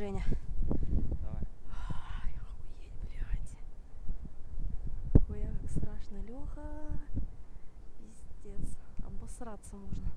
Женя. Давай. Ай, охуеть, блядь. Хуя как страшно. Леха. Пиздец. Обосраться можно.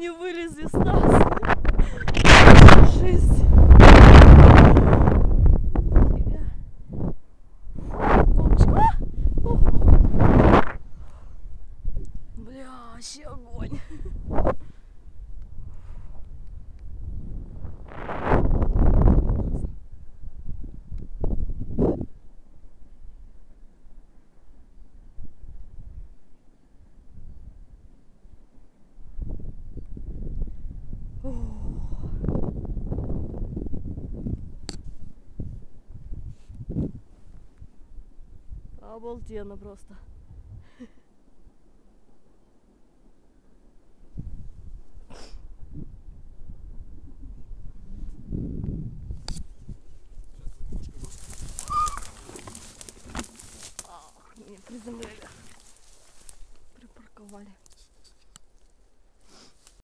Из не вылези, Стас! Жесть! Нифига. Мамочка! А! Бля, вообще огонь! Обалденно просто. Приземлили. Припарковали.